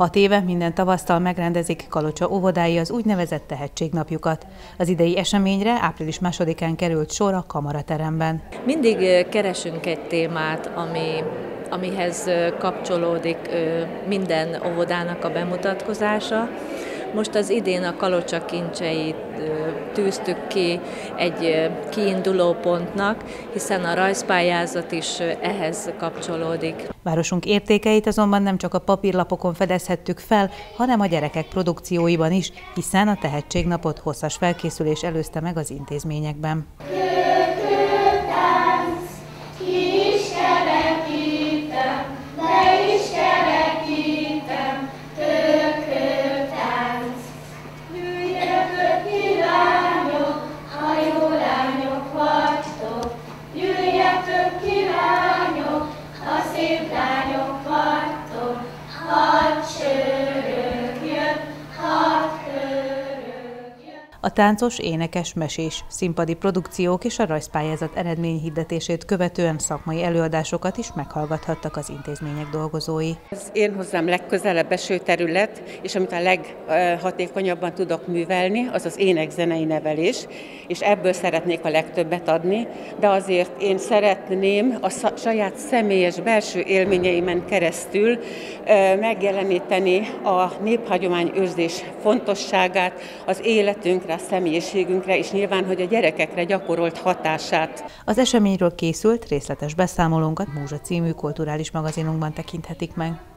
Hat éve minden tavasztal megrendezik Kalocsa óvodái az úgynevezett tehetségnapjukat. Az idei eseményre április másodikán került sor a kamarateremben. Mindig keresünk egy témát, ami amihez kapcsolódik minden óvodának a bemutatkozása. Most az idén a Kalocsa kincseit tűztük ki egy kiinduló pontnak, hiszen a rajzpályázat is ehhez kapcsolódik. Városunk értékeit azonban nem csak a papírlapokon fedezhettük fel, hanem a gyerekek produkcióiban is, hiszen a tehetségnapot hosszas felkészülés előzte meg az intézményekben. A táncos, énekes, mesés, színpadi produkciók és a rajzpályázat eredményhirdetését követően szakmai előadásokat is meghallgathattak az intézmények dolgozói. Az én hozzám legközelebb eső terület, és amit a leghatékonyabban tudok művelni, az az énekzenei nevelés, és ebből szeretnék a legtöbbet adni, de azért én szeretném a saját személyes belső élményeimen keresztül megjeleníteni a néphagyomány őrzés fontosságát, az életünkre, a személyiségünkre, és nyilván, hogy a gyerekekre gyakorolt hatását. Az eseményről készült részletes beszámolónkat Múzsa című kulturális magazinunkban tekinthetik meg.